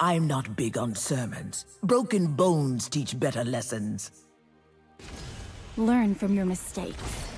I'm not big on sermons. Broken bones teach better lessons. Learn from your mistakes.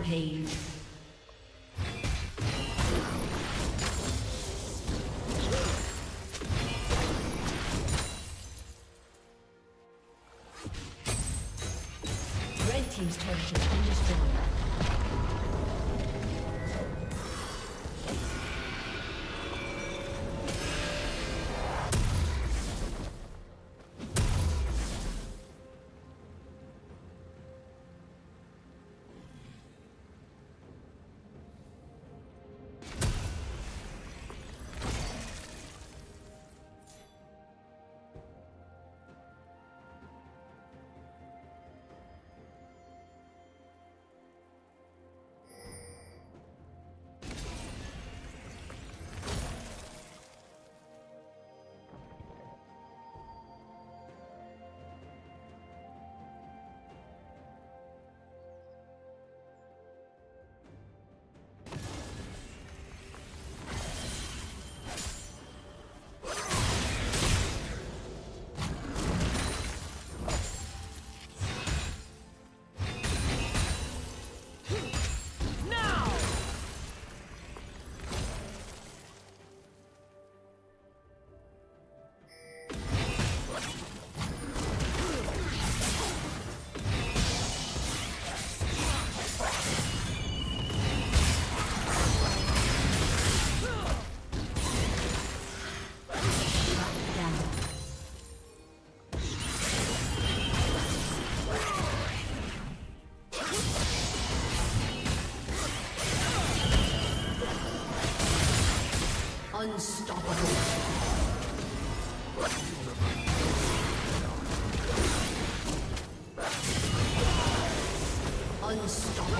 Rampage.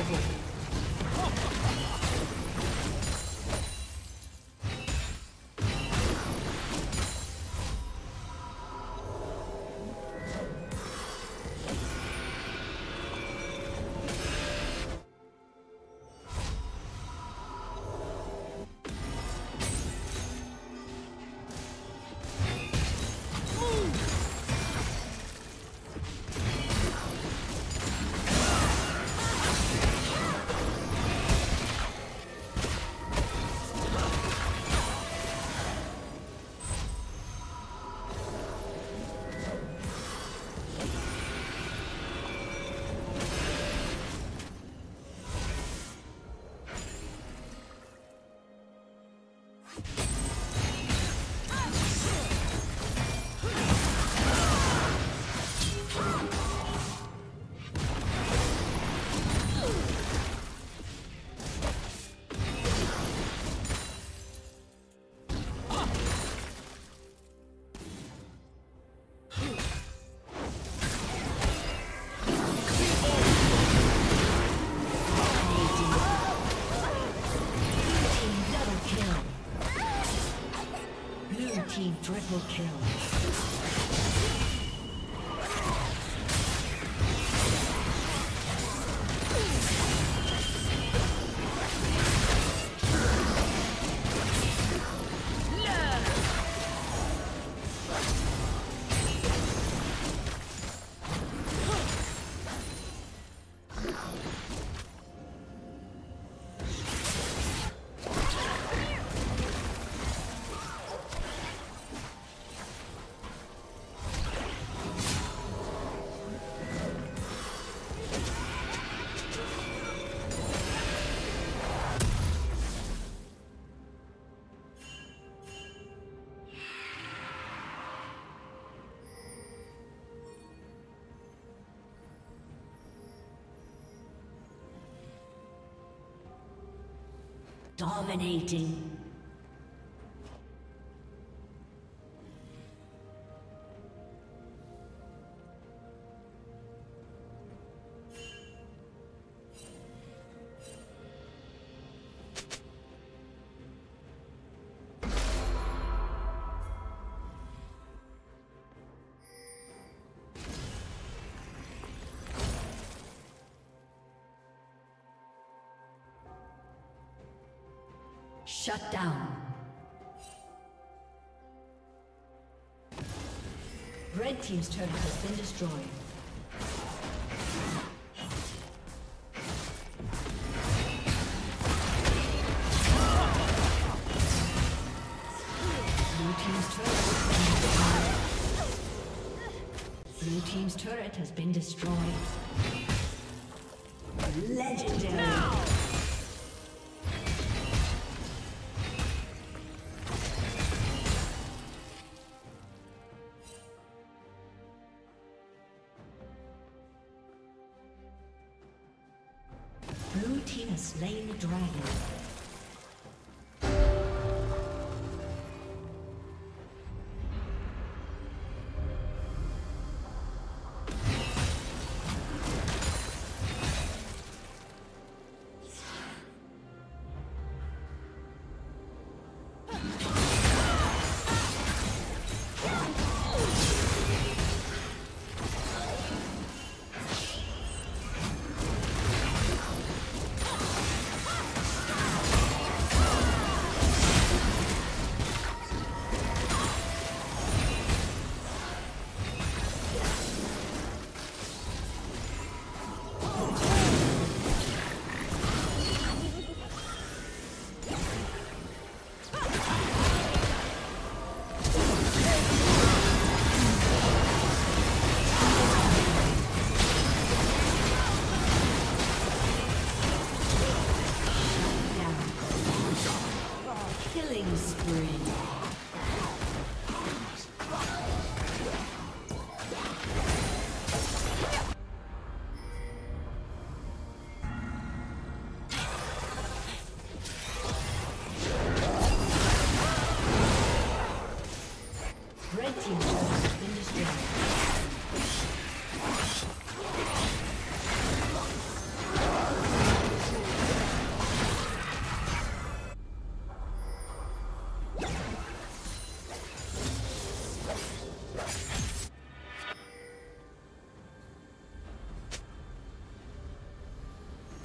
Unstoppable. Dominating. Shut down. Red Team's turret has been destroyed. Blue Team's turret has been destroyed. Blue Team's turret has been destroyed. Legendary. No!